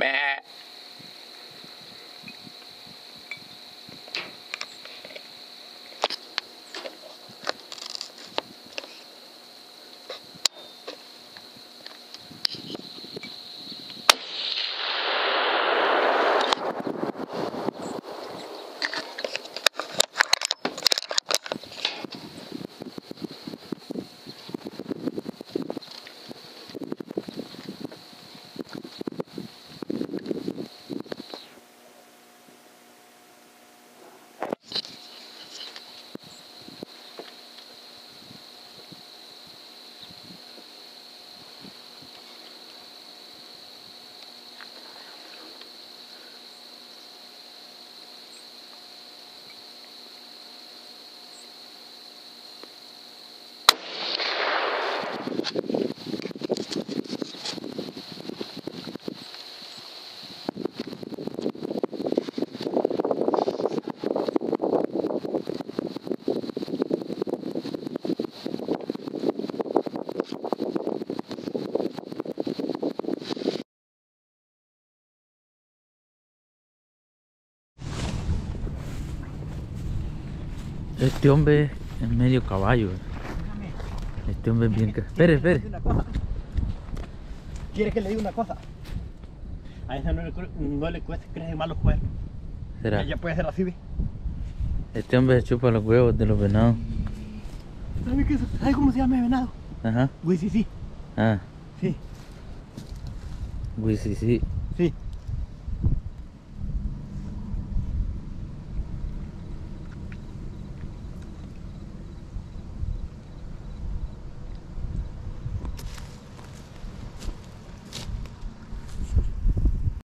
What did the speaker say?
mẹ. Este hombre es medio caballo. Este hombre es bien... Espere, espere. ¿Quieres que le diga una cosa? A esa no le, no le cuesta creer malos cuernos. Será. Ella puede ser así, ¿ves? Este hombre se chupa los huevos de los venados. ¿Sabes qué? ¿Sabes cómo se llama el venado? Ajá. Uy, sí, sí. Ah, Sí, güey, sí, sí. sí.